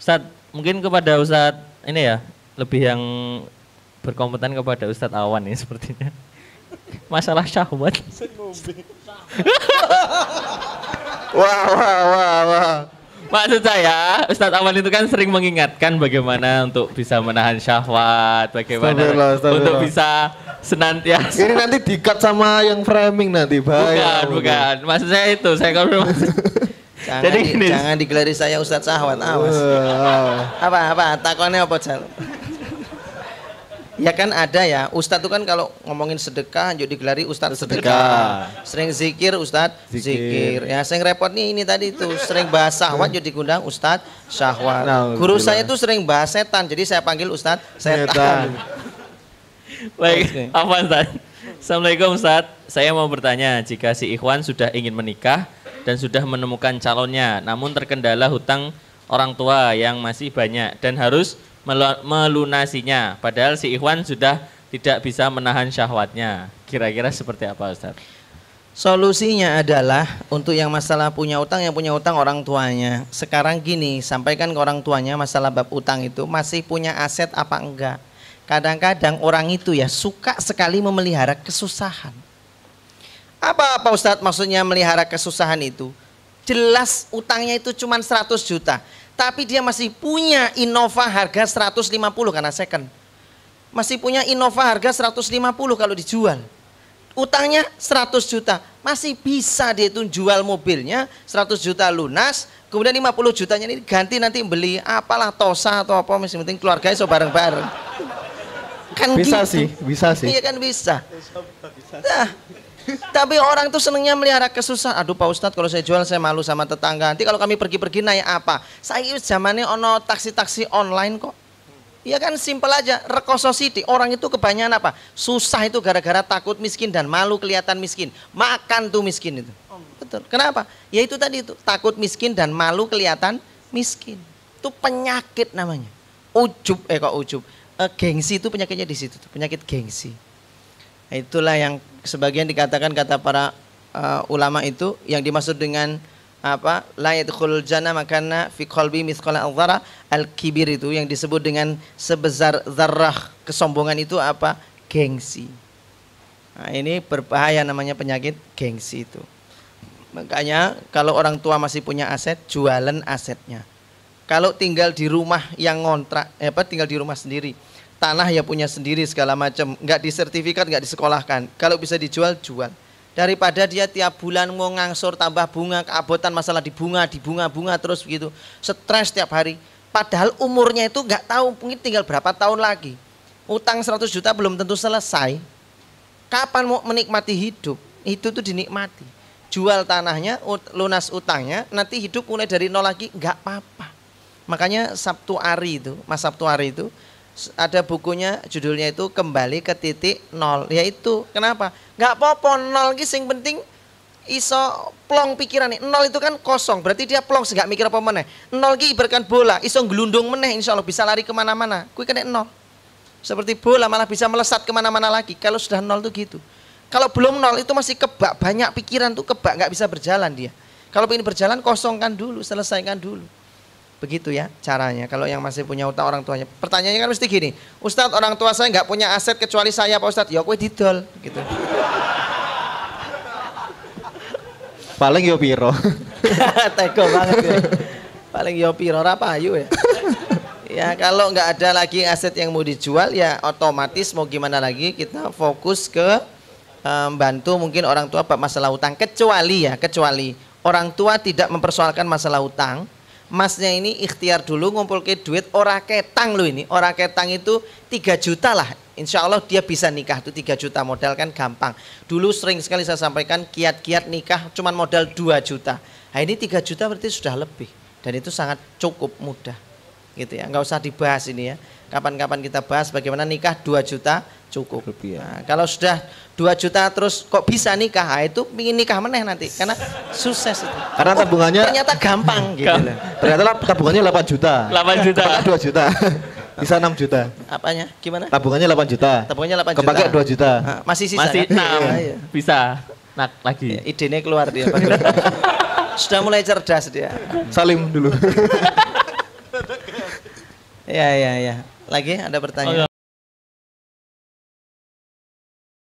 Ustadz, mungkin kepada Ustadz ini ya, lebih yang berkompeten kepada Ustadz Awan nih sepertinya. Masalah syahwat. Wah, wah, wah, wah. Maksud saya, Ustadz Awan itu kan sering mengingatkan bagaimana untuk bisa menahan syahwat, bagaimana Astagfirullah, astagfirullah. untuk bisa senantiasa. Ini nanti dikat sama yang framing nanti, Bukan, bahaya. bukan. Maksud saya itu, saya konfirmasi. Jangan, Jadi di- jangan digelari saya Ustadz Sahwat, awas. Wah. Apa, apa, takonnya apa, Jal? Ya kan ada ya, Ustadz itu kan kalau ngomongin sedekah, yuk digelari Ustadz sedekah. Sering zikir, Ustadz Zikir. zikir. Ya, sering repot nih ini tadi tuh, sering bahas syahwat, yuk digundang Ustadz syahwat. Nah, Guru alhamdulillah. saya itu sering bahas setan, jadi saya panggil Ustadz Setan. setan. Baik, Oke. apa Ustaz? Assalamualaikum Ustaz. Saya mau bertanya, jika si Ikhwan sudah ingin menikah dan sudah menemukan calonnya, namun terkendala hutang orang tua yang masih banyak dan harus melu- melunasinya, padahal si Ikhwan sudah tidak bisa menahan syahwatnya. Kira-kira seperti apa Ustaz? Solusinya adalah untuk yang masalah punya utang, yang punya utang orang tuanya. Sekarang gini, sampaikan ke orang tuanya masalah bab utang itu masih punya aset apa enggak. Kadang-kadang orang itu ya suka sekali memelihara kesusahan. Apa Pak Ustadz maksudnya melihara kesusahan itu? Jelas utangnya itu cuma 100 juta. Tapi dia masih punya Innova harga 150 karena second. Masih punya Innova harga 150 kalau dijual utangnya 100 juta masih bisa dia itu jual mobilnya 100 juta lunas kemudian 50 jutanya ini ganti nanti beli apalah tosa atau apa masih penting keluarganya so bareng-bareng kan Bisa gitu. sih, bisa sih. iya kan bisa Nah, tapi orang tuh senengnya melihara kesusahan aduh Pak Ustadz kalau saya jual saya malu sama tetangga nanti kalau kami pergi-pergi naik apa saya zamannya ono taksi-taksi online kok Iya kan simpel aja, rekoso sithik. Orang itu kebanyakan apa? Susah itu gara-gara takut miskin dan malu kelihatan miskin. Makan tuh miskin itu. Betul. Kenapa? Ya itu tadi itu, takut miskin dan malu kelihatan miskin. Itu penyakit namanya. Ujub, eh kok ujub. Eh, gengsi itu penyakitnya di situ, tuh, penyakit gengsi. Itulah yang sebagian dikatakan kata para eh, ulama itu yang dimaksud dengan apa? La yadkhulul jannah makana fi qalbi mithqala dzarra al kibir itu yang disebut dengan sebesar zarrah kesombongan itu apa? Gengsi. Nah, ini berbahaya namanya penyakit gengsi itu. Makanya kalau orang tua masih punya aset jualan asetnya. Kalau tinggal di rumah yang ngontrak eh, apa? Tinggal di rumah sendiri tanah ya punya sendiri segala macam nggak disertifikat nggak disekolahkan. Kalau bisa dijual jual. Daripada dia tiap bulan mau ngangsur tambah bunga keabotan masalah di bunga di bunga bunga terus begitu. Stres tiap hari. Padahal umurnya itu nggak tahu mungkin tinggal berapa tahun lagi. Utang 100 juta belum tentu selesai. Kapan mau menikmati hidup? Itu tuh dinikmati. Jual tanahnya lunas utangnya nanti hidup mulai dari nol lagi nggak apa-apa. Makanya Sabtu Ari itu Mas Sabtu Ari itu ada bukunya judulnya itu kembali ke titik nol. Yaitu kenapa? Nggak apa-apa nol ki sing penting iso plong pikiran nih nol itu kan kosong berarti dia plong nggak mikir apa meneh. Nol ki ibaratkan bola iso gelundung meneh insya Allah bisa lari ke mana-mana. Kui kena nol. Seperti bola malah bisa melesat ke mana-mana lagi. Kalau sudah nol tuh gitu. Kalau belum nol itu masih kebak. Banyak pikiran tuh kebak nggak bisa berjalan dia. Kalau ingin berjalan kosongkan dulu selesaikan dulu begitu ya caranya kalau yang masih punya utang orang tuanya pertanyaannya kan mesti gini Ustadz orang tua saya nggak punya aset kecuali saya Pak Ustadz ya kue didol gitu Paling yo piro. Teko banget ya. Paling yo piro ora payu ya. Ya kalau nggak ada lagi aset yang mau dijual ya otomatis mau gimana lagi kita fokus ke eh, bantu mungkin orang tua masalah utang kecuali ya kecuali orang tua tidak mempersoalkan masalah utang masnya ini ikhtiar dulu ngumpul ke duit ora ketang lo ini. Ora ketang itu 3 juta lah. Insya Allah dia bisa nikah tuh 3 juta. Modal kan gampang. Dulu sering sekali saya sampaikan kiat-kiat nikah cuman modal 2 juta. Nah ini 3 juta berarti sudah lebih. Dan itu sangat cukup mudah gitu ya nggak usah dibahas ini ya kapan-kapan kita bahas bagaimana nikah 2 juta cukup Cukup, ya. Nah, kalau sudah 2 juta terus kok bisa nikah nah, itu ingin nikah meneh nanti karena sukses itu Karena tabungannya ternyata gampang gitu loh ternyata tabungannya 8 juta. 8 juta. Kepake 2 juta. Bisa 6 juta. apanya gimana Tabungannya 8 juta. tabungannya 8 juta Kepake 2 juta. Nah, masih sisa Masih kan? 6. Iya, iya. Bisa. Nak lagi. Ya, idenya keluar dia sudah mulai cerdas dia Salim dulu. Ya, ya, ya. Lagi ada pertanyaan?